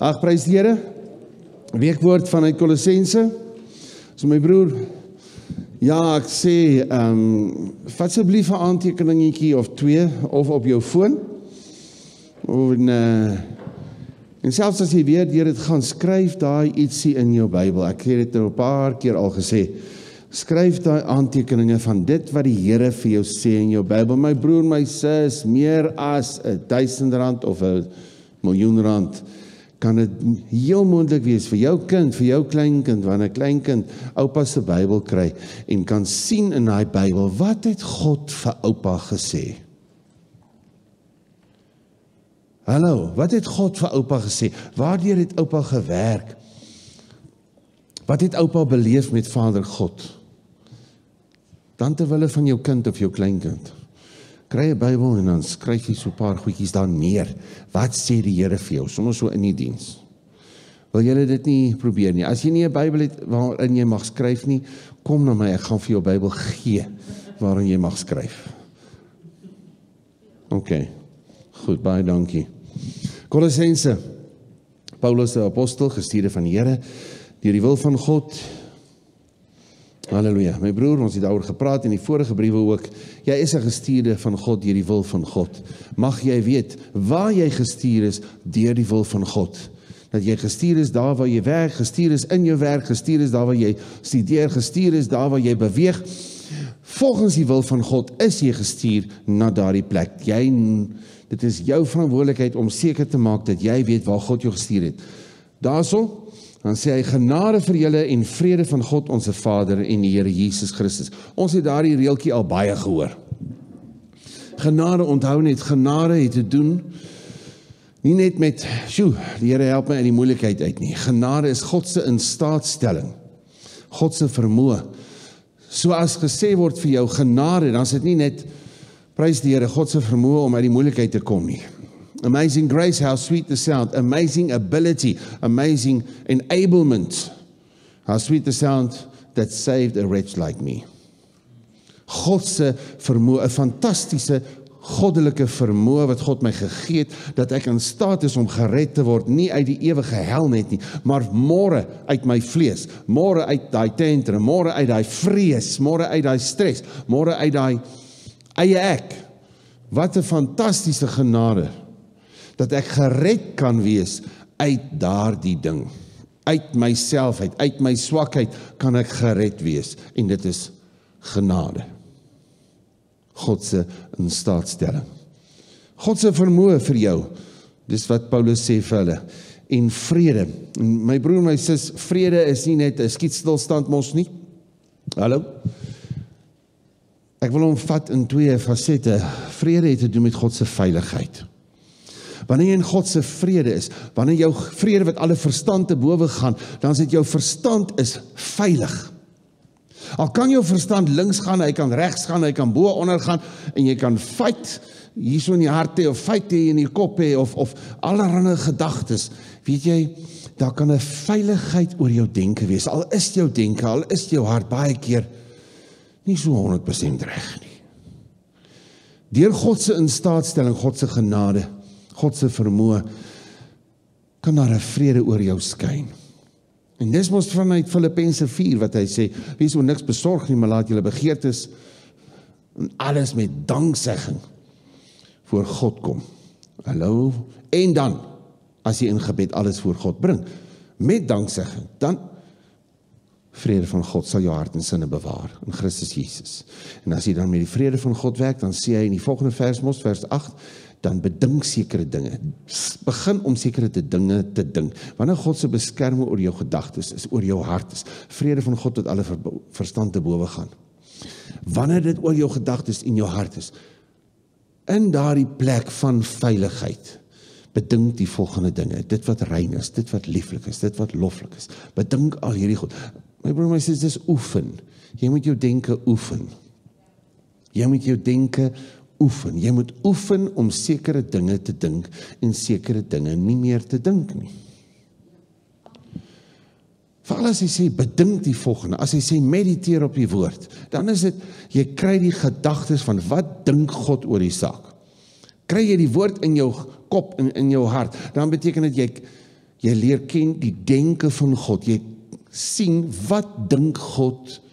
Ag prys die Here. Weekwoord vanuit Kolossense. So my broer Ja, ek sê ehm um, vat asseblief 'n aantekeningetjie of twee of op jou foon. Of in uh en selfs as jy weer deur dit gaan skryf daai ietsie in jou Bybel. Ek het dit nou 'n paar keer al gesê. Skryf daai aantekeninge van dit wat die Here vir jou sê in jou Bybel. My broer, my sis, meer as 'n 1000 rand of 'n miljoen rand kan dit heel moontlik wees vir jou kind, vir jou kleinkind, wanneer 'n kleinkind oupa se Bybel kry en kan sien in daai Bybel wat het God vir oupa gesê. Hallo, wat het God vir oupa gesê? Waardeur het oupa gewerk? Wat het oupa beleef met Vader God? Dan terwyl van jou kind of jou kleinkind kry 'n Bybel en dan skryf jy so 'n paar goedjies daar neer. Wat sê die Here vir jou? Sommige so in die diens. Wil julle dit nie probeer nie? As jy nie 'n Bybel het waarin jy mag skryf nie, kom na my, ek gaan vir jou Bybel gee waarin jy mag skryf. OK. Goed, baie dankie. Kolossense. Paulus die apostel, gestuurde van die Here deur die wil van God Halleluja. My broer, ons het daaroor gepraat in die vorige briewe ook. Jy is 'n gestuurde van God deur die wil van God. Mag jy weet waar jy gestuur is deur die wil van God. Dat jy gestuur is daar waar jy werk, gestuur is in jou werk, gestuur is daar waar jy studeer, gestuur is daar waar jy beweeg. Volgens die wil van God is jy gestuur na daardie plek. Jy dit is jou verantwoordelikheid om seker te maak dat jy weet waar God jou gestuur het. Daarsou Dan sê hy genade vir julle en vrede van God ons se Vader en die Here Jesus Christus. Ons het daardie reeltjie al baie gehoor. Genade onthou net genade het te doen nie net met sjoe, die Here help my uit die moeilikheid uit nie. Genade is God se instaatstelling. God se vermoë. So as gesê word vir jou genade, dan is dit nie net prys die Here God se vermoë om uit die moeilikheid te kom nie. Amazing grace, how sweet the sound. Amazing ability, amazing enablement. How sweet the sound that saved a wretch like me. God se vermoë, 'n fantastiese goddelike vermoë wat God my gegee het dat ek in staat is om gered te word, nie uit die ewige hel net nie, maar môre uit my vlees, môre uit daai tentrum, môre uit daai vrees, môre uit daai stres, môre uit daai eie ek. Wat 'n fantastiese genade dat ek gered kan wees uit daardie ding. Uit myself uit, uit my swakheid kan ek gered wees en dit is genade. God se instaatstelling. God se vermoë vir jou. Dis wat Paulus sê vir hulle en vrede. En my broer my sus, vrede is nie net 'n skietstilstand mos nie. Hallo. Ek wil hom vat in twee fasette. Vrede het te doen met God se veiligheid. Wanneer jy in God se vrede is, wanneer jou vrede wat alle verstand te bowe gaan, dan is dit jou verstand is veilig. Al kan jou verstand links gaan, hy kan regs gaan, hy kan bo onder gaan en jy kan fight hierso in die hart hê of fight hê in die kop hê of of allerlei gedagtes. Weet jy, daar kan 'n veiligheid oor jou denke wees. Al is jou denke, al is jou hart baie keer nie so 100% reg nie. Deur God se instaatstelling, God se genade God se vermoë kan daar 'n vrede oor jou skyn. En dis mos vanuit Filippense 4 wat hy sê, wees oor niks besorg nie, maar laat julle begeertes en alles met danksegging voor God kom. Hallo. En dan as jy in gebed alles voor God bring met danksegging, dan vrede van God sal jou hart en sinne bewaar in Christus Jesus. En as jy dan met die vrede van God werk, dan sê hy in die volgende vers mos vers 8 dan bedink sekere dinge. Begin om sekere te dinge te dink. Wanneer God se beskerming oor jou gedagtes is, oor jou hart is, vrede van God wat alle verstand te bowe gaan. Wanneer dit oor jou gedagtes en jou hart is, in daardie plek van veiligheid, bedink die volgende dinge. Dit wat rein is, dit wat lieflik is, dit wat loflik is. Bedink al hierdie goed. My broer, my suster, dis oefen. Jy moet jou denke oefen. Jy moet jou denke oefen. Jy moet oefen om sekere dinge te dink en sekere dinge nie meer te dink nie. Veral as hy sê bedink die volgende, as hy sê mediteer op die woord, dan is dit jy kry die gedagtes van wat dink God oor die saak. Kry jy die woord in jou kop en in jou hart, dan beteken dit jy Jy leer ken die denke van God. Jy sien wat dink God oor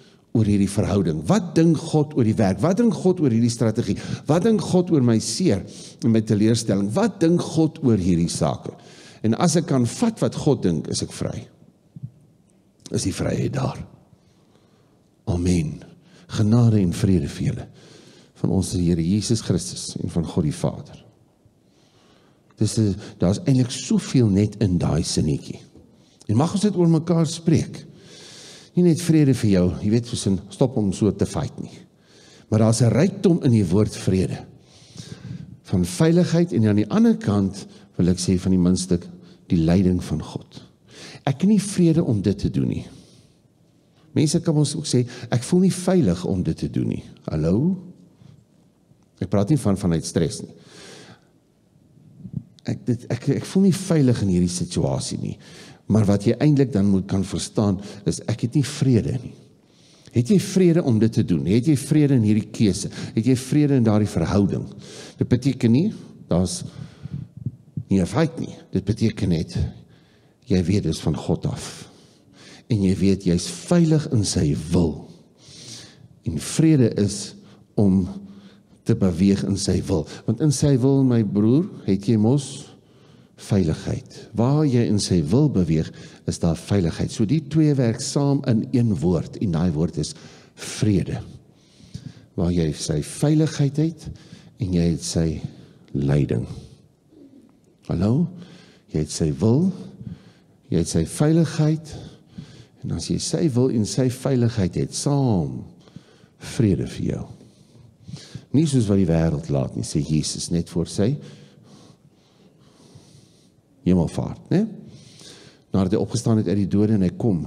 hierdie verhouding? Wat dink God oor die werk? Wat dink God oor hierdie strategie? Wat dink God oor my seer en my teleurstelling? Wat dink God oor hierdie sake? En as ek kan vat wat God dink, is ek vry. Is die vryheid daar. Amen. Genade en vrede vir julle van ons Here Jesus Christus en van God die Vader. Dis daar's eintlik soveel net in daai sinnetjie. En mag ons dit oor mekaar spreek. Nie net vrede vir jou, jy weet, soos 'n stop om so te fight nie. Maar daar's 'n rykdom in die woord vrede. Van veiligheid en aan die ander kant wil ek sê van die minste die leiding van God. Ek het nie vrede om dit te doen nie. Mense kan ons ook sê ek voel nie veilig om dit te doen nie. Hallo? Ek praat nie van vanuit stres nie ek dit ek ek voel nie veilig in hierdie situasie nie. Maar wat jy eintlik dan moet kan verstaan is ek het nie vrede nie. Het jy vrede om dit te doen? Het jy vrede in hierdie keuse? Het jy vrede in daardie verhouding? Dit beteken nie daar's nie 'n feit nie. Dit beteken net jy weet dit is van God af. En jy weet jy's veilig in sy wil. En vrede is om te beweeg in sy wil. Want in sy wil, my broer, het jy mos veiligheid. Waar jy in sy wil beweeg, is daar veiligheid. So die twee werk saam in een woord en daai woord is vrede. Waar jy sy veiligheid het en jy het sy leiding. Hallo? Jy het sy wil, jy het sy veiligheid en as jy sy wil en sy veiligheid het saam vrede vir jou. Nie soos wat die wêreld laat nie, sê Jesus net voor sy hemelvaart, né? Nadat hy opgestaan het uit die dode en hy kom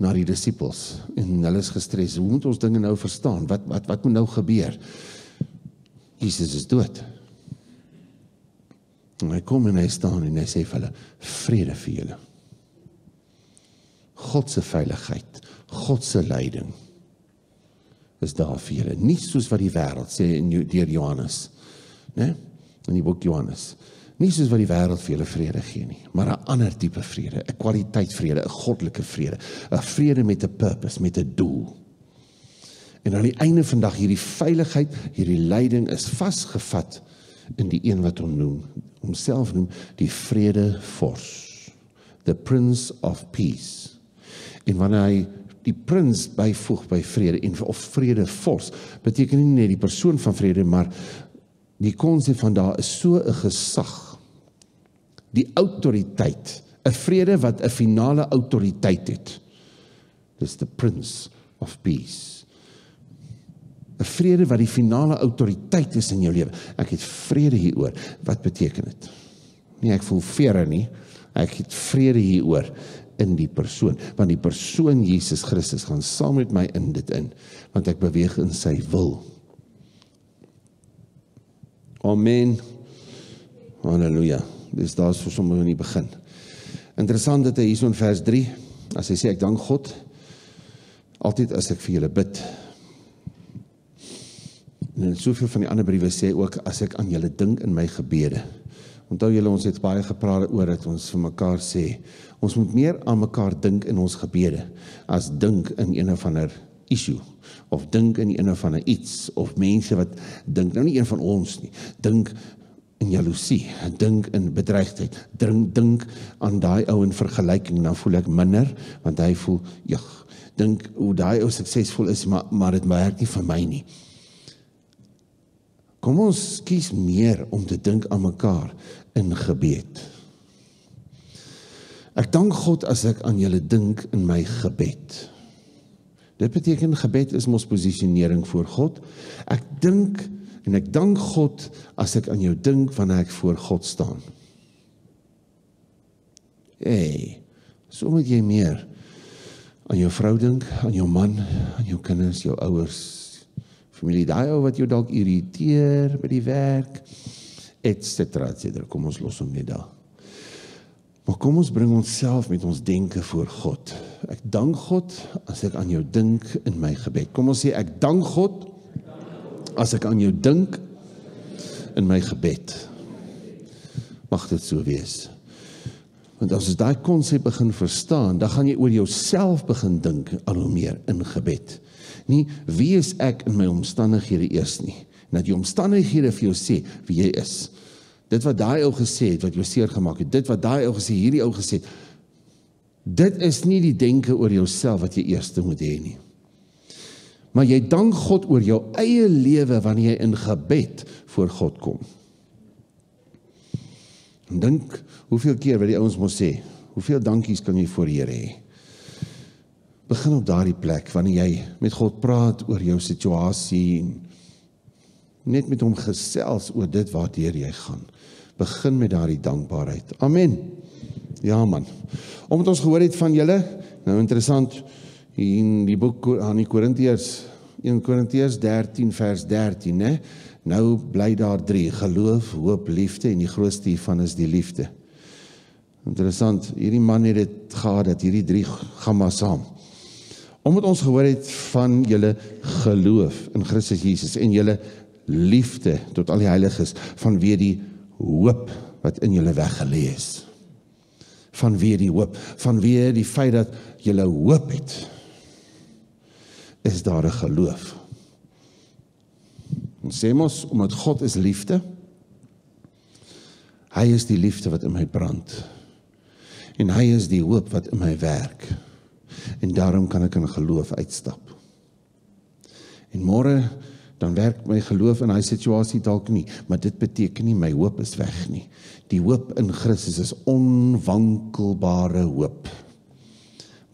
na die disippels en hulle is gestres. Hoe moet ons dinge nou verstaan? Wat wat wat moet nou gebeur? Jesus is dood. En hy kom en hy staan en hy sê vir hulle: "Vrede vir julle." God se veiligheid, God se leiding is daar vir julle. Nie soos wat die wêreld sê in deur Johannes, né? In die boek Johannes. Nie soos wat die wêreld vir julle vrede gee nie, maar 'n ander tipe vrede, 'n kwaliteit vrede, 'n goddelike vrede, 'n vrede met 'n purpose, met 'n doel. En aan die einde van dag hierdie veiligheid, hierdie leiding is vasgevat in die een wat hom noem, homself noem die vrede vors, the prince of peace. En wanneer hy die prins byvoeg by vrede en of vrede vors beteken nie net die persoon van vrede maar die konsep van daar is so 'n gesag die autoriteit 'n vrede wat 'n finale autoriteit het. Dis the prince of peace. 'n vrede wat die finale autoriteit is in jou lewe. Ek het vrede hieroor. Wat beteken dit? Nie ek voel vrede nie. Ek het vrede hieroor in die persoon. Want die persoon Jesus Christus gaan saam met my in dit in. Want ek beweeg in sy wil. Amen. Halleluja. Dis daar so sommer in die begin. Interessant dat hy hier so in vers 3 as hy sê ek dank God altyd as ek vir julle bid. En soveel van die ander briewe sê ook as ek aan julle dink in my gebede. Onthou julle ons het baie gepraat oor dit ons vir mekaar sê ons moet meer aan mekaar dink in ons gebede as dink in een of ander issue of dink in een of ander iets of mense wat dink nou nie een van ons nie dink in jaloesie dink in bedreigdheid dink dink aan daai ou in vergelyking dan voel ek minder want hy voel ja dink hoe daai ou suksesvol is maar maar dit werk nie vir my nie Kom ons kies meer om te dink aan mekaar in gebed. Ek dank God as ek aan julle dink in my gebed. Dit beteken gebed is mos posisionering voor God. Ek dink en ek dank God as ek aan jou dink wanneer ek voor God staan. Hey, so moet jy meer aan jou vrou dink, aan jou man, aan jou kinders, jou ouers, familie, daai ou wat jou dalk irriteer by die werk et cetera et cetera. Kom ons los hom net daar. Maar kom ons bring onsself met ons denke voor God. Ek dank God as ek aan jou dink in my gebed. Kom ons sê ek dank God as ek aan jou dink in my gebed. Mag dit so wees. Want as jy daai konsep begin verstaan, dan gaan jy oor jouself begin dink al hoe meer in gebed. Nie wie is ek in my omstandighede eers nie, dat die omstandighede vir jou sê wie jy is. Dit wat daai ou gesê het wat jou seer gemaak het, dit wat daai ou gesê hierdie ou gesê het. Dit is nie die denke oor jouself wat jy eers moet hê nie. Maar jy dank God oor jou eie lewe wanneer jy in gebed voor God kom. Dink hoeveel keer wat die ouens mos sê, hoeveel dankies kan jy voor die Here hê? Begin op daardie plek wanneer jy met God praat oor jou situasie en net met hom gesels oor dit waartoe jy gaan. Begin met daardie dankbaarheid. Amen. Ja man. Omdat ons gehoor het van julle, nou interessant in die boek aan die Korintiërs 1 Korintiërs 13 vers 13, né? Nou bly daar 3: geloof, hoop, liefde en die grootste hiervan is die liefde. Interessant, hierdie man het dit gehad dat hierdie 3 gaan maar saam. Omdat ons gehoor het van julle geloof in Christus Jesus en julle liefde tot al die heiliges vanweë die hoop wat in julle weggelê is. Vanweë die hoop, vanweë die feit dat julle hoop het, is daar 'n geloof. Ons sê mos omdat God is liefde. Hy is die liefde wat in my brand. En hy is die hoop wat in my werk. En daarom kan ek in geloof uitstap. En môre dan werk my geloof in daai situasie dalk nie, maar dit beteken nie my hoop is weg nie. Die hoop in Christus is onwankelbare hoop.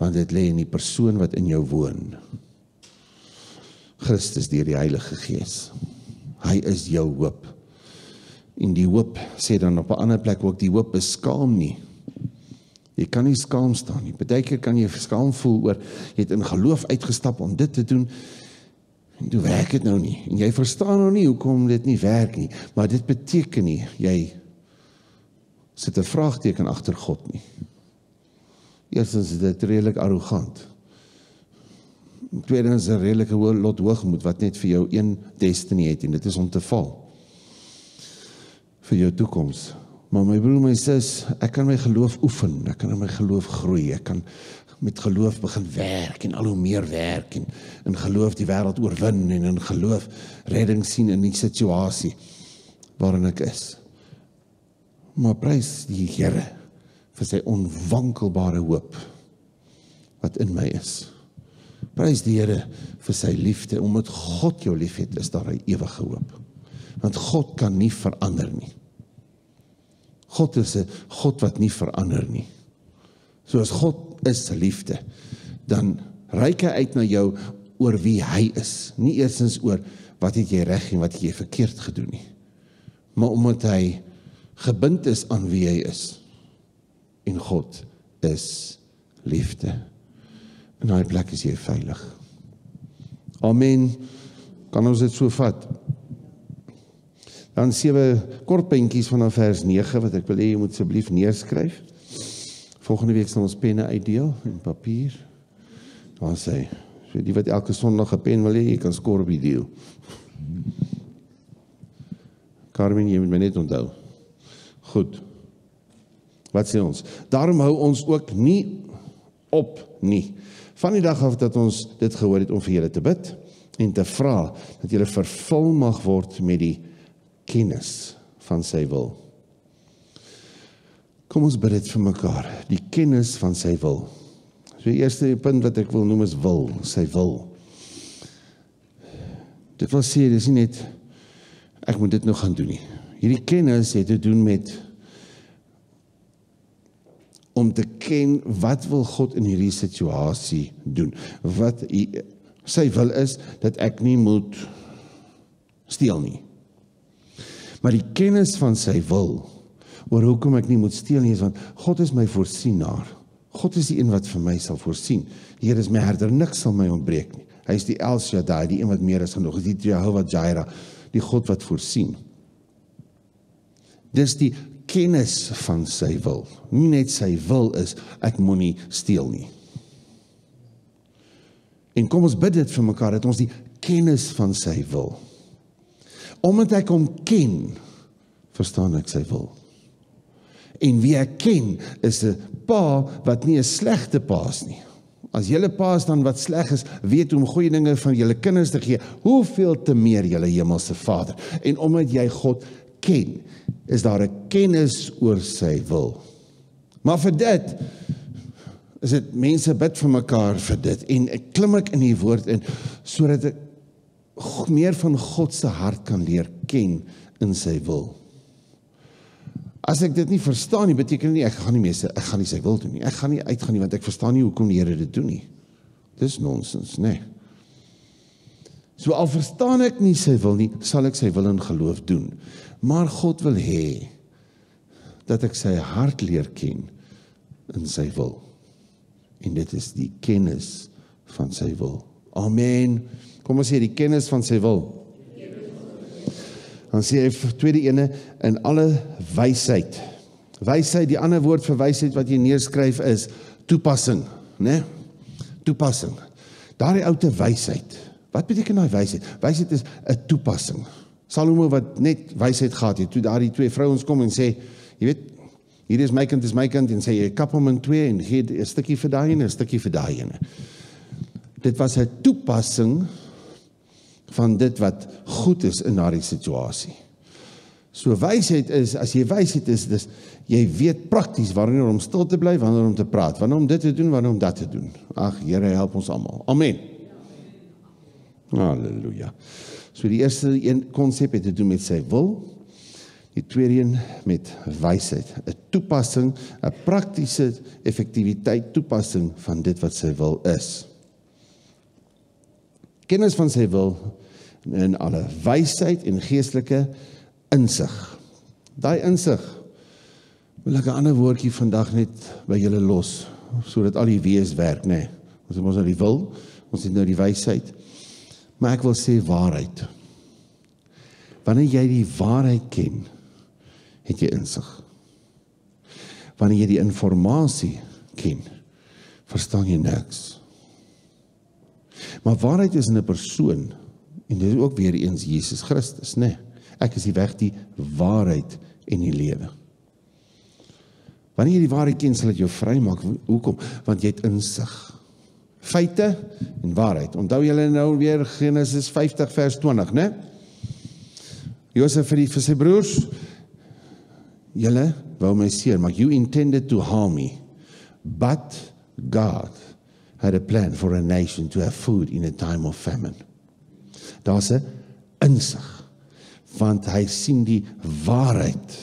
Want dit lê in die persoon wat in jou woon. Christus deur die Heilige Gees. Hy is jou hoop. En die hoop sê dan op 'n ander plek ook die hoop beskaam nie. Jy kan nie skaam staan nie. Partykeer kan jy skaam voel oor jy het in geloof uitgestap om dit te doen. En dit werk dit nou nie. En jy verstaan nou nie hoekom dit nie werk nie, maar dit beteken nie jy sit 'n vraagteken agter God nie. Eerstens is dit redelik arrogant. Tweedens 'n redelike lot hoogmoed wat net vir jou een destiny het en dit is om te val vir jou toekoms. Maar my broer, my sus, ek kan my geloof oefen, ek kan in my geloof groei, ek kan met geloof begin werk en al hoe meer werk en in geloof die wêreld oorwin en in geloof redding sien in die situasie waarin ek is. Maar prys die Here vir sy onwankelbare hoop wat in my is. Prys die Here vir sy liefde. Omdat God jou liefhet, is daar 'n ewige hoop. Want God kan nie verander nie. God is 'n God wat nie verander nie. So as God is liefde, dan reik hy uit na jou oor wie hy is, nie eersins oor wat het jy reg en wat het jy verkeerd gedoen nie. Maar omdat hy gebind is aan wie hy is. En God is liefde. In daai plek is jy veilig. Amen. Kan ons dit so vat? Dan sewe kort puntjies van vers 9 wat ek wil hê jy moet asseblief neerskryf. Volgende week sal ons penne uitdeel en papier. Dan sê vir die wat elke Sondag 'n pen wil hê, jy kan die deal. Carmen, jy moet my net onthou. Goed. Wat sê ons? Daarom hou ons ook nie op nie van die dag af dat ons dit gehoor het om vir julle te bid en te vra dat julle vervul mag word met die kennis van sy wil. Kom ons bid dit vir mekaar, die kennis van sy wil. So die eerste punt wat ek wil noem is wil, sy wil. Dit wil sê dis nie net ek moet dit nou gaan doen nie. Hierdie kennis het te doen met om te ken wat wil God in hierdie situasie doen. Wat hy, sy wil is dat ek nie moet steel nie. Maar die kennis van sy wil oor hoekom ek nie moet steel nie is want God is my voorsienaar. God is die een wat vir my sal voorsien. Die Here is my herder, niks sal my ontbreek nie. Hy is die El Shaddai, die een wat meer is genoeg. Is die Jehovah Jireh, die God wat voorsien. Dis die kennis van sy wil. Nie net sy wil is ek moenie steel nie. En kom ons bid dit vir mekaar dat ons die kennis van sy wil. Omdat ek hom ken, verstaan ek sy wil. En wie ek ken is 'n pa wat nie 'n slegte pa is nie. As julle paas dan wat sleg is, weet hoe om goeie dinge van julle kinders te gee, hoeveel te meer julle hemelse Vader. En omdat jy God ken, is daar 'n kennis oor sy wil. Maar vir dit is dit mense bid vir mekaar vir dit en ek klim ek in die woord in sodat ek meer van God se hart kan leer ken in sy wil. As ek dit nie verstaan nie, beteken nie ek gaan nie meer ek gaan nie sy wil doen nie. Ek gaan nie uitgaan nie want ek verstaan nie hoekom die Here dit doen nie. Dis nonsens, nê. Nee. So al verstaan ek nie sy wil nie, sal ek sy wil in geloof doen. Maar God wil hê dat ek sy hart leer ken in sy wil. En dit is die kennis van sy wil. Amen. Kom ons sê die kennis van sy wil. Dan sê hy vir tweede ene in alle wysheid. Wysheid, die ander woord vir wysheid wat jy neerskryf is toepassing, né? Nee? Toepassing. Daardie ou te wysheid. Wat beteken daai wysheid? Wysheid is 'n toepassing. Salomo wat net wysheid gehad het, toe daardie twee vrouens kom en sê, jy weet, hier is my kind, dis my kind en sê jy kap hom in twee en gee 'n stukkie vir daai en 'n stukkie vir daai ene. Dit was 'n toepassing van dit wat goed is in daardie situasie. So wysheid is as jy wysheid is dis jy weet prakties wanneer om stil te bly, wanneer om te praat, wanneer om dit te doen, wanneer om dat te doen. Ag Here help ons almal. Amen. Halleluja. So die eerste een konsep het te doen met sy wil. Die tweede een met wysheid, 'n toepassing, 'n praktiese effektiwiteit toepassing van dit wat sy wil is kennis van sy wil en alle wysheid en geestelike insig. Daai insig wil ek 'n ander woordjie vandag net by julle los sodat al die wees werk, nê. Nee. Ons het mos nou die wil, ons het nou die wysheid. Maar ek wil sê waarheid. Wanneer jy die waarheid ken, het jy insig. Wanneer jy die inligting ken, verstaan jy niks. Maar waarheid is in 'n persoon en dit is ook weer eens Jesus Christus, né? Nee, ek is die weg, die waarheid en die lewe. Wanneer jy die waarheid ken, sal dit jou vrymaak. Hoekom? Want jy het insig. Feite en waarheid. Onthou julle nou weer Genesis 50 vers 20, né? Josef vir die vir sy broers julle wou my seer, maar you intended to harm me. But God had a plan for a nation to have food in a time of famine. Daar's 'n insig want hy sien die waarheid.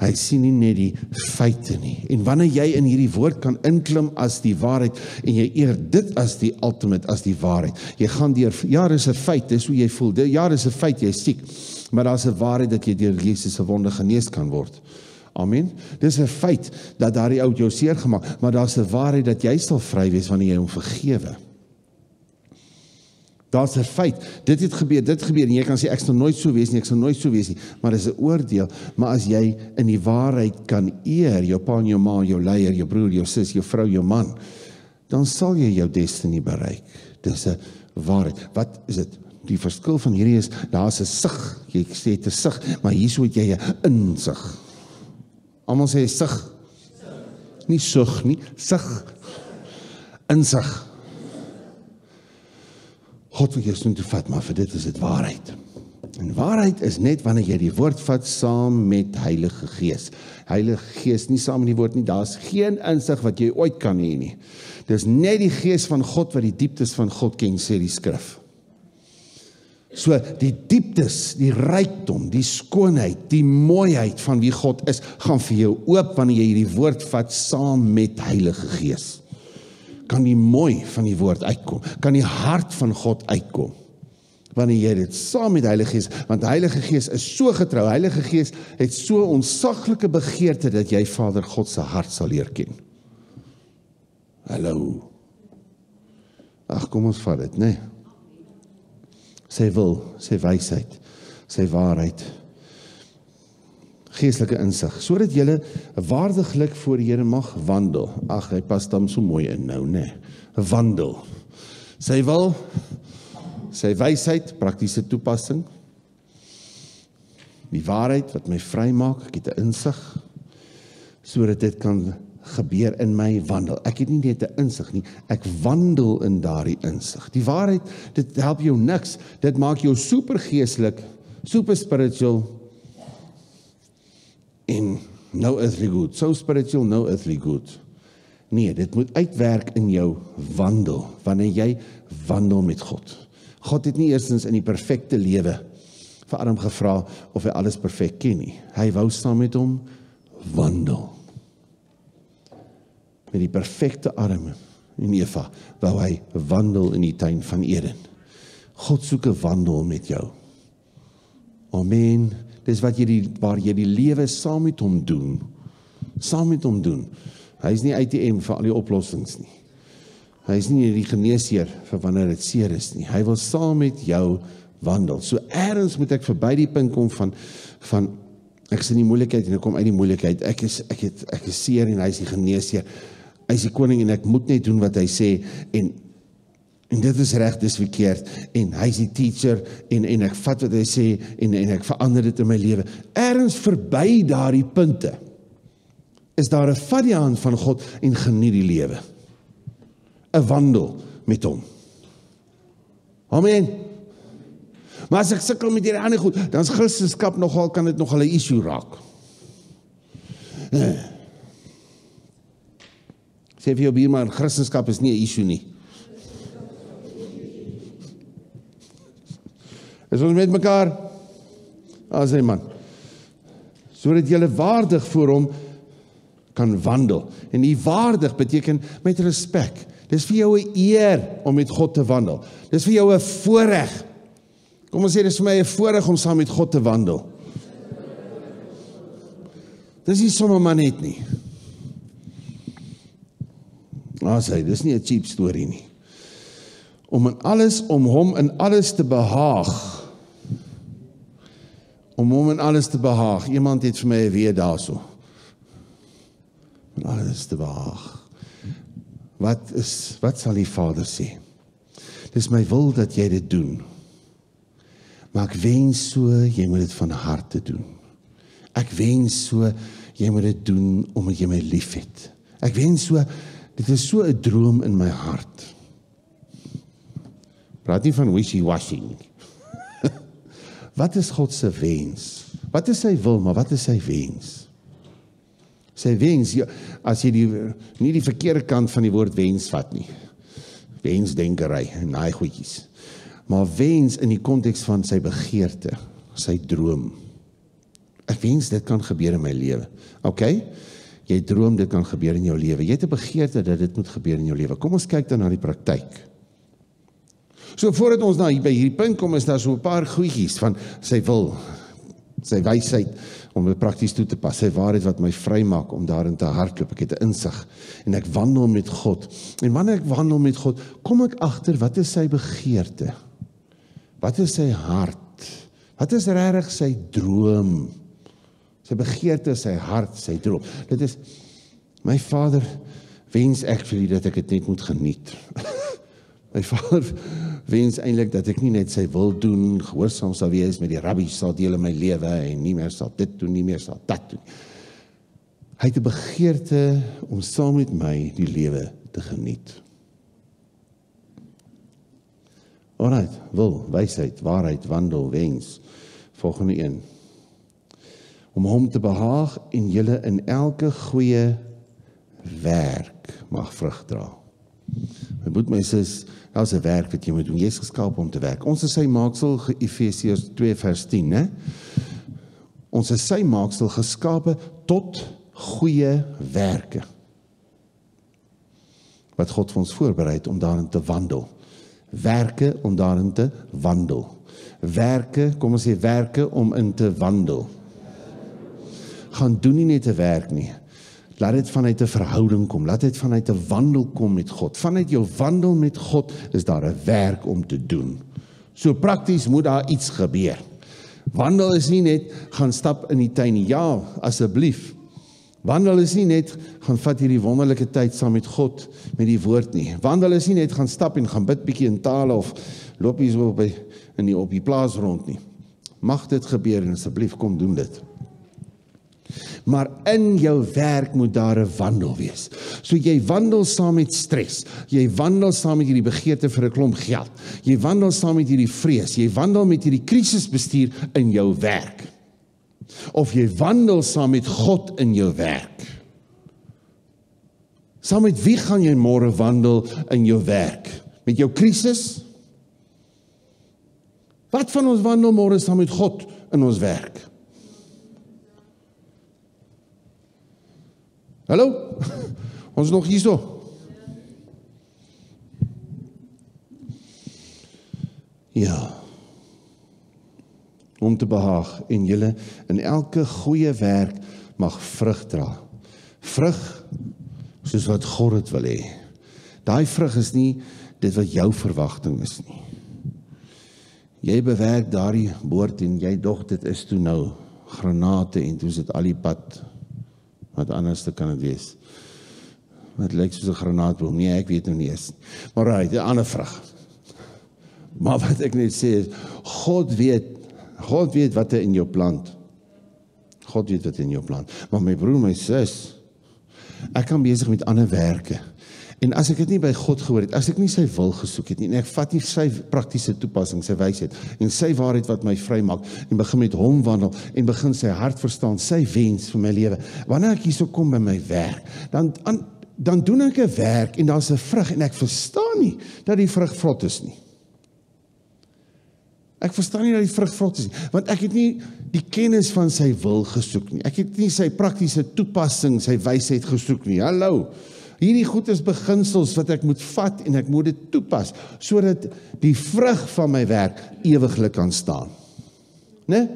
Hy sien nie net die feite nie. En wanneer jy in hierdie woord kan inklim as die waarheid en jy eer dit as die ultimate as die waarheid. Jy gaan deur ja, dis 'n feit, dis hoe jy voel. Ja, dis 'n feit jy is siek. Maar daar's 'n waarheid dat jy deur Jesus se wonde genees kan word. Amen. Dis 'n feit dat daardie ou jou seer gemaak, maar daar's 'n waarheid dat jy sal vry wees wanneer jy hom vergewe. Daar's 'n feit. Dit het gebeur, dit gebeur en jy kan sê ek sal nooit so wees nie, ek sal nooit so wees nie, maar dis 'n oordeel. Maar as jy in die waarheid kan eer jou pa en jou ma, jou leier, jou broer, jou sus, jou vrou, jou man, dan sal jy jou destiny bereik. Dis 'n waarheid. Wat is dit? Die verskil van hierdie is daar's 'n sig. Jy sê dit is sig, maar hierso het jy 'n insig. Almal sê sug. Nie sug nie, sug. Insig. God wil jou sien toe vat, maar vir dit is dit waarheid. En waarheid is net wanneer jy die woord vat saam met Heilige Gees. Heilige Gees nie saam met die woord nie, daar's geen insig wat jy ooit kan hê nie. Dis net die Gees van God wat die dieptes van God ken, sê die skrif. So die dieptes, die rykdom, die skoonheid, die mooiheid van wie God is, gaan vir jou oop wanneer jy hierdie woord vat saam met Heilige Gees. Kan die mooi van die woord uitkom, kan die hart van God uitkom. Wanneer jy dit saam met Heilige Gees, want Heilige Gees is so getrou. Heilige Gees het so ontsaglike begeerte dat jy Vader God se hart sal leer ken. Hallo. Ag kom ons vat dit, né? Nee sy wil, sy wysheid, sy waarheid geestelike insig sodat jy waardiglik voor die Here mag wandel. Ag, hy pas dan so mooi in nou, nê. Nee. Wandel. Sy wil sy wysheid, praktiese toepassing. Die waarheid wat my vrymaak, ek het 'n insig sodat dit kan gebeur in my wandel. Ek het nie net 'n insig nie, ek wandel in daardie insig. Die waarheid, dit help jou niks. Dit maak jou super geestelik, super spiritual en no earthly good. So spiritual, no earthly good. Nee, dit moet uitwerk in jou wandel wanneer jy wandel met God. God het nie eerstens in die perfekte lewe vir Adam gevra of hy alles perfek ken nie. Hy wou saam met hom wandel met die perfekte arme en Eva wou hy wandel in die tuin van Eden. God soek 'n wandel met jou. Amen. Dis wat jy die waar jy die lewe saam met hom doen. Saam met hom doen. Hy's nie ATM vir al die oplossings nie. Hy's nie die geneesheer vir wanneer dit seer is nie. Hy wil saam met jou wandel. So eers moet ek verby die punt kom van van ek is in die moeilikheid en ek kom uit die moeilikheid. Ek is ek het ek is seer en hy is die geneesheer hy is die koning en ek moet net doen wat hy sê en en dit is reg dis verkeerd. En hy is die teacher en en ek vat wat hy sê en en ek verander dit in my lewe. Ergens verby daardie punte is daar 'n vat die hand van God en geniet die lewe. 'n wandel met hom. Amen. Maar as ek sukkel met hierdie ander goed dan's Christendom nogal kan dit nogal 'n issue raak. Eh. Sê vir jou buurman, Christendom is nie 'n issue nie. Is ons met mekaar? As hy man. Sodat jy waardig voor hom kan wandel. En die waardig beteken met respek. Dis vir jou 'n eer om met God te wandel. Dis vir jou 'n voorreg. Kom ons sê dis vir my 'n voorreg om saam met God te wandel. Dis nie sommer maar net nie. Maar sê, dis nie 'n cheap storie nie. Om in alles om hom in alles te behaag. Om hom in alles te behaag. Iemand het vir my weer daarso. In alles te behaag. Wat is wat sal die Vader sê? Dis my wil dat jy dit doen. Maar ek wens so jy moet dit van harte doen. Ek wens so jy moet dit doen omdat jy my liefhet. Ek wens so Dit is so 'n droom in my hart. Praat nie van wishy-washy nie. wat is God se wens? Wat is sy wil, maar wat is sy wens? Sy wens ja, as jy die nie die verkeerde kant van die woord wens vat nie. Wensdenkery en daai goedjies. Maar wens in die konteks van sy begeerte, sy droom. Ek wens dit kan gebeur in my lewe. OK? Jy droom dit kan gebeur in jou lewe. Jy het 'n begeerte dat dit moet gebeur in jou lewe. Kom ons kyk dan na die praktyk. So voordat ons nou by hierdie punt kom, is daar so 'n paar goedjies van sy wil, sy wysheid om dit prakties toe te pas. Sy waarheid wat my vrymaak om daarin te hardloop. Ek het 'n insig en ek wandel met God. En wanneer ek wandel met God, kom ek agter wat is sy begeerte? Wat is sy hart? Wat is regtig sy droom? Sy begeerte, sy hart, sy droom. Dit is my Vader wens ek vir u dat ek dit net moet geniet. my Vader wens eintlik dat ek nie net sy wil doen, gehoorsaam sal wees met die rabbi sal deel in my lewe en nie meer sal dit doen nie meer sal dat doen. Hy het 'n begeerte om saam met my die lewe te geniet. Alraai, wil, wysheid, waarheid, wandel, wens. Volgende een om hom te behaag en julle in elke goeie werk mag vrug dra. My broer my sê daar's 'n werk wat jy moet doen. Jy's geskaap om te werk. Ons is sy maaksel Efesiërs 2 vers 10, né? Ons is sy maaksel geskape tot goeie werke. Wat God vir ons voorberei het om daarin te wandel. Werke om daarin te wandel. Werke, kom ons sê werke om in te wandel gaan doen nie net 'n werk nie. Laat dit vanuit 'n verhouding kom. Laat dit vanuit 'n wandel kom met God. Vanuit jou wandel met God is daar 'n werk om te doen. So prakties moet daar iets gebeur. Wandel is nie net gaan stap in die tuin nie. Ja, asseblief. Wandel is nie net gaan vat hierdie wonderlike tyd saam met God met die woord nie. Wandel is nie net gaan stap en gaan bid bietjie in tale of loop hier so by in die op die plaas rond nie. Mag dit gebeur en asseblief kom doen dit. Maar in jou werk moet daar 'n wandel wees. So jy wandel saam met stres. Jy wandel saam met hierdie begeerte vir 'n klomp geld. Jy wandel saam met hierdie vrees. Jy wandel met hierdie krisisbestuur in jou werk. Of jy wandel saam met God in jou werk. Saam met wie gaan jy môre wandel in jou werk? Met jou krisis? Wat van ons wandel môre saam met God in ons werk? Hallo? Ons nog hierso. Ja. Om te behaag en julle in elke goeie werk mag vrug dra. Vrug soos wat God dit wil hê. Daai vrug is nie dit wat jou verwagting is nie. Jy bewerk daardie boord en jy dog dit is toe nou granate en toe is dit al die pad wat anders te kan dit wees. Wat lyk soos 'n granaatboom. Nee, ek weet nou nie eens. Maar raai, 'n ander vraag. Maar wat ek net sê is God weet God weet wat hy in jou plant. God weet wat in jou plant. Maar my broer, my sus, ek kan besig met ander werke. En as ek dit nie by God gehoor het, as ek nie sy wil gesoek het nie en ek vat nie sy praktiese toepassing, sy wysheid en sy waarheid wat my vrymaak en begin met hom wandel en begin sy hart verstaan, sy wens vir my lewe. Wanneer ek hierso kom by my werk, dan an, dan doen ek 'n werk en daar's 'n vrug en ek verstaan nie dat die vrug vrot is nie. Ek verstaan nie dat die vrug vrot is nie, want ek het nie die kennis van sy wil gesoek nie. Ek het nie sy praktiese toepassing, sy wysheid gesoek nie. Hallo. Hierdie goed is beginsels wat ek moet vat en ek moet dit toepas sodat die vrug van my werk ewiglik kan staan. Né?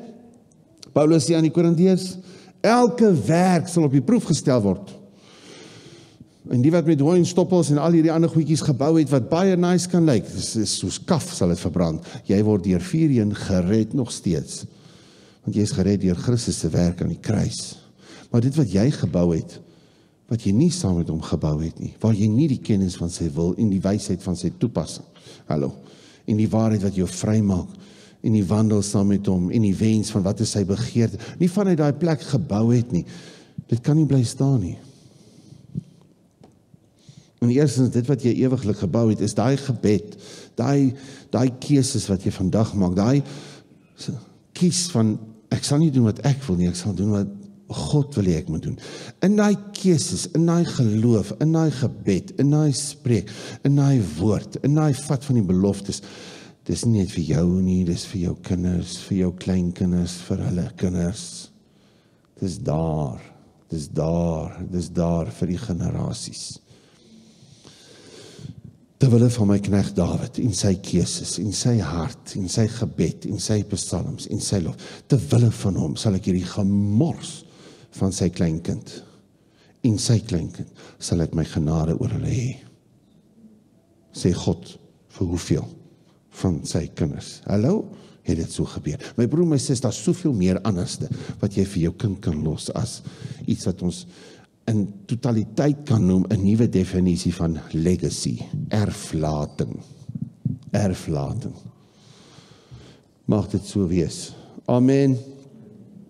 Paulus sê aan die Korintiërs, elke werk sal op die proef gestel word. En die wat met hooi en stoppels en al hierdie ander goedjies gebou het wat baie nice kan lyk, dis is soos kaf sal dit verbrand. Jy word deur vuur heen gered nog steeds. Want jy is gered deur Christus se werk aan die kruis. Maar dit wat jy gebou het, wat jy nie saam met hom gebou het nie, waar jy nie die kennis van sy wil en die wysheid van sy toepassing. Hallo. En die waarheid wat jou vrymaak en die wandel saam met hom en die wens van wat is sy begeerte, nie vanuit daai plek gebou het nie. Dit kan nie bly staan nie. En eerstens dit wat jy ewiglik gebou het, is daai gebed, daai daai keuses wat jy vandag maak, daai kies van ek sal nie doen wat ek wil nie, ek sal doen wat God wil hê ek moet doen. In daai keuses, in daai geloof, in daai gebed, in daai spreek, in daai woord, in daai vat van die beloftes. Dis nie net vir jou nie, dis vir jou kinders, vir jou kleinkinders, vir hulle kinders. Dis daar. Dis daar. Dis daar vir die generasies. Terwyl van my knegt Dawid en sy keuses en sy hart en sy gebed en sy psalms en sy lof, terwyl van hom sal ek hierdie gemors van sy kleinkind. En sy kleinkind sal ek my genade oor hulle hê. Sê God vir hoeveel van sy kinders? Hallo? Het dit so gebeur? My broer my suster daar's soveel meer anderste wat jy vir jou kind kan los as iets wat ons in totaliteit kan noem 'n nuwe definisie van legacy erflating. Erflating. Mag dit so wees. Amen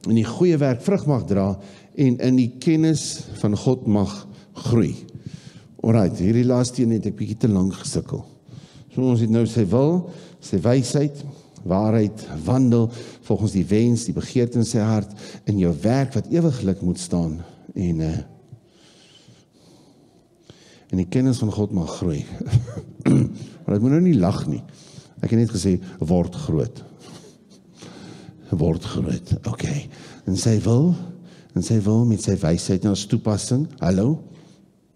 in die goeie werk vrug mag dra en in die kennis van God mag groei. Alrite, hierdie laaste een het ek bietjie te lank gesukkel. So ons het nou sy wil, sy wysheid, waarheid, wandel volgens die wens, die begeerte in sy hart in jou werk wat ewiglik moet staan en uh en die kennis van God mag groei. maar ek moet nou nie lag nie. Ek het net gesê word groot word groot. OK. En sy wil en sy wil met sy wysheid ons toepassing. Hallo.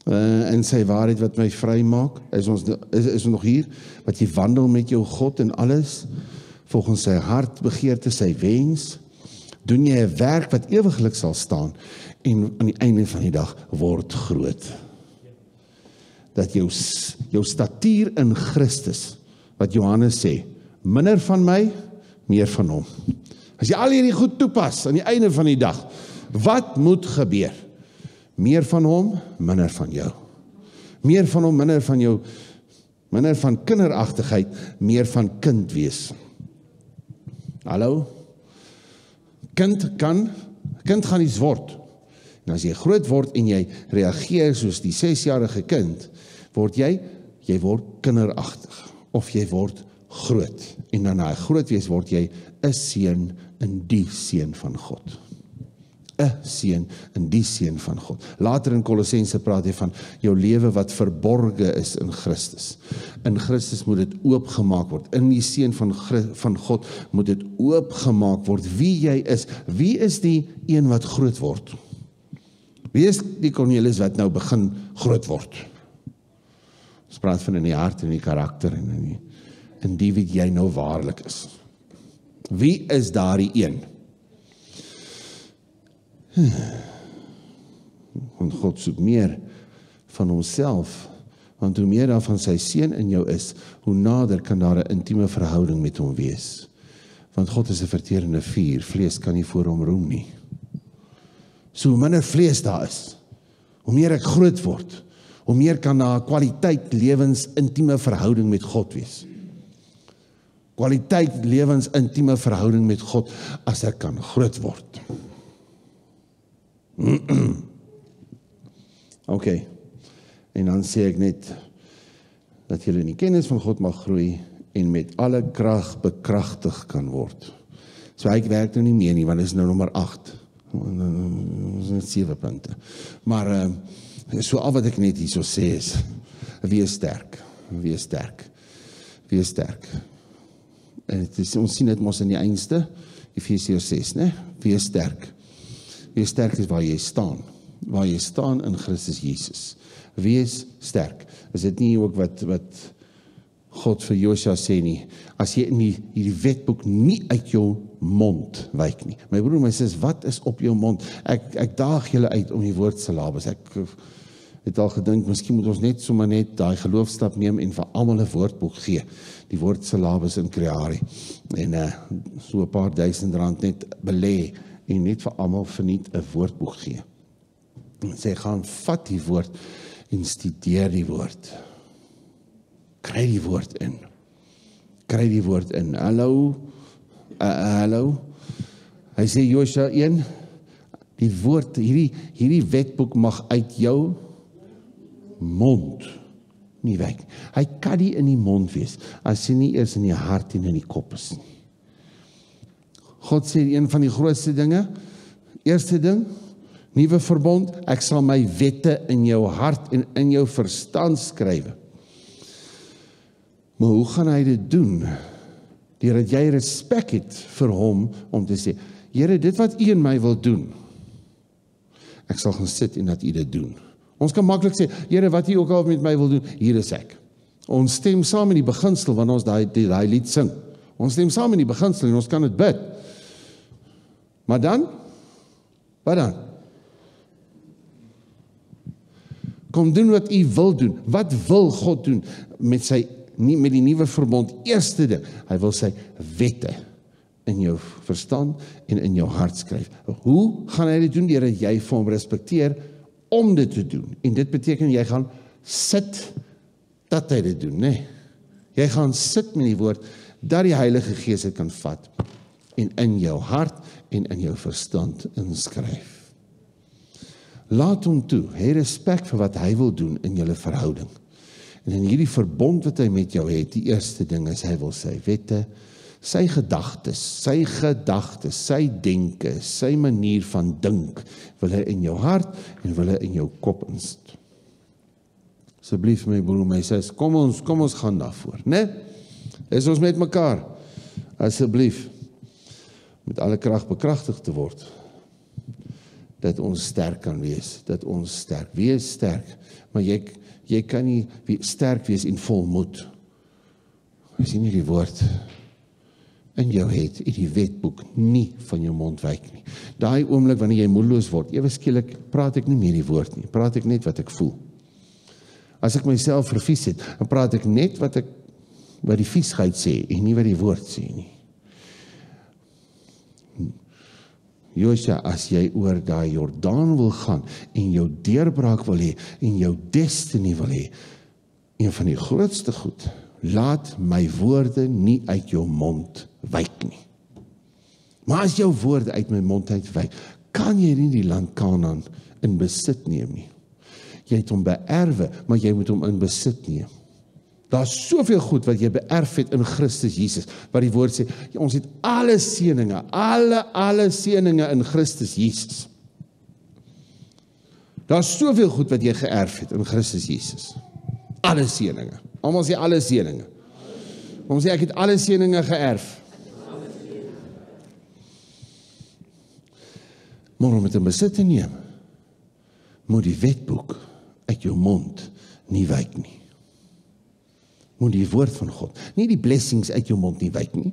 Uh, en sy waarheid wat my vry maak. Is ons is is nog hier wat jy wandel met jou God en alles volgens sy hart begeerte, sy wens. Doen jy 'n werk wat ewiglik sal staan en aan die einde van die dag word groot. Dat jou jou statuur in Christus wat Johannes sê, minder van my, meer van hom. As jy al hierdie goed toepas aan die einde van die dag, wat moet gebeur? Meer van hom, minder van jou. Meer van hom, minder van jou minder van kinderagtigheid, meer van kind wees. Hallo. Kind kan Kind gaan iets word. En as jy groot word en jy reageer soos die 6-jarige kind, word jy jy word kinderagtig of jy word groot. En dan na groot wees word jy 'n seun in die seun van God. 'n seun in die seun van God. Later in Kolossense praat hy van jou lewe wat verborge is in Christus. In Christus moet dit oopgemaak word. In die seun van van God moet dit oopgemaak word wie jy is. Wie is die een wat groot word? Wie is die Cornelius wat nou begin groot word? Ons praat van in die hart en in die karakter en in die in die wie jy nou waarlik is. Wie is daardie een? Want God soek meer van homself. Want hoe meer daar van sy seun in jou is, hoe nader kan daar 'n intieme verhouding met hom wees. Want God is 'n verterende vuur, vlees kan nie voor hom roem nie. So hoe minder vlees daar is, hoe meer ek groot word, hoe meer kan daar 'n kwaliteit lewens intieme verhouding met God wees. Kwaliteit lewens intieme verhouding met God as ek kan groot word. OK. En dan sê ek net dat julle in die kennis van God mag groei en met alle krag bekragtig kan word. So ek werk nou nie meer nie want dit is nou nommer 8. Ons sewe punte. Maar uh so al wat ek net hierso sê is wees sterk. Wees sterk. Wees sterk. En dit is ons sien dit mos in die eindste Efesiërs 6, né? Wees sterk. Wees sterk is waar jy staan. Waar jy staan in Christus Jesus. Wees sterk. Is dit nie ook wat wat God vir Josua sê nie? As jy in die hierdie wetboek nie uit jou mond wyk nie. My broer, my sis, wat is op jou mond? Ek ek daag julle uit om die woord syllabus. Ek het al gedink miskien moet ons net sommer net daai geloofstap neem en vir almal 'n woordboek gee. Die woord syllabus in Creari. En uh so 'n paar duisend rand net belê en net vir almal verniet 'n woordboek gee. En sê gaan vat die woord en studeer die woord. Kry die woord in. Kry die woord in. Hallo. Uh, uh, hallo. Hy sê Josua 1 die woord hierdie hierdie wetboek mag uit jou mond nie weg. Hy kan nie in die mond wees as hy nie eers in die hart en in die kop is nie. God sê een van die grootste dinge, eerste ding, nuwe verbond, ek sal my wette in jou hart en in jou verstand skryf. Maar hoe gaan hy dit doen? Deurdat jy respek het vir hom om te sê, Here, dit wat U in my wil doen, ek sal gaan sit en dat U dit doen. Ons kan maklik sê, Here, wat U ook al met my wil doen, hier is ek. Ons stem saam in die beginsel wanneer ons daai daai lied sing. Ons stem saam in die beginsel en ons kan dit bid. Maar dan wat dan? Kom doen wat u wil doen. Wat wil God doen met sy nie met die nuwe verbond? Eerste ding, hy wil sy wette in jou verstand en in jou hart skryf. Hoe gaan hy dit doen? Deur dat jy vir hom respekteer om dit te doen. En dit beteken jy gaan sit dat hy dit doen, nê? Nee. Jy gaan sit met die woord dat die Heilige Gees dit kan vat en in jou hart en in jou verstand inskryf. Laat hom toe, hê respek vir wat hy wil doen in julle verhouding. En in hierdie verbond wat hy met jou het, die eerste ding is hy wil sy wette, sy gedagtes, sy gedagtes, sy denke, sy manier van dink, wil hy in jou hart en wil hy in jou kop insit. Asseblief my broer, my sis, kom ons, kom ons gaan daarvoor, né? Is ons met mekaar? Asseblief met alle krag bekragtig te word dat ons sterk kan wees dat ons sterk wees sterk maar jy jy kan nie sterk wees en vol moed as jy nie die woord in jou het in die wetboek nie van jou mond wyk nie. Daai oomblik wanneer jy moedeloos word ewe skielik praat ek nie meer die woord nie. Praat ek net wat ek voel. As ek myself vervies het dan praat ek net wat ek wat die viesheid sê en nie wat die woord sê nie. Josua, as jy oor daai Jordaan wil gaan en jou deurbraak wil hê en jou destiny wil hê, een van die grootste goed, laat my woorde nie uit jou mond wyk nie. Maar as jou woorde uit my mond uit wyk, kan jy nie die land Kanaan in besit neem nie. Jy het hom beerwe, maar jy moet hom in besit neem. Daar's soveel goed wat jy beerf het in Christus Jesus. Wat die woord sê, ons het alle seëninge, alle alle seëninge in Christus Jesus. Daar's soveel goed wat jy geërf het in Christus Jesus. Alle seëninge. Almal sê alle seëninge. Ons sê ek het alle seëninge geërf. Maar om dit in besit te neem, moet die wetboek uit jou mond nie wyk nie. Moet die woord van God, nie die blessings uit jou mond nie wyk nie.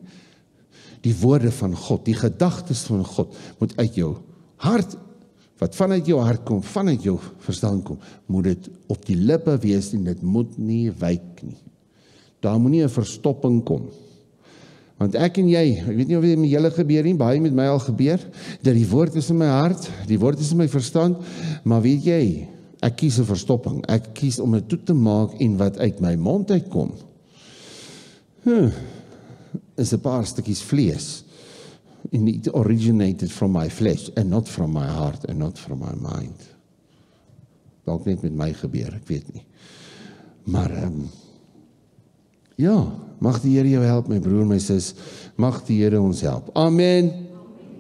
Die woorde van God, die gedagtes van God moet uit jou hart wat vanuit jou hart kom, vanuit jou verstand kom, moet dit op die lippe wees en dit moet nie wyk nie. Daar moenie 'n verstopping kom. Want ek en jy, ek weet nie of dit met julle gebeur nie, baie met my al gebeur, dat die woord is in my hart, die woord is in my verstand, maar weet jy, ek kies 'n verstopping. Ek kies om dit toe te maak en wat uit my mond uitkom. Huh, is 'n paar stukkies vlees and it originated from my flesh and not from my heart and not from my mind. Dalk net met my gebeur, ek weet nie. Maar ehm um, ja, mag die Here jou help my broer, my sis, mag die Here ons help. Amen.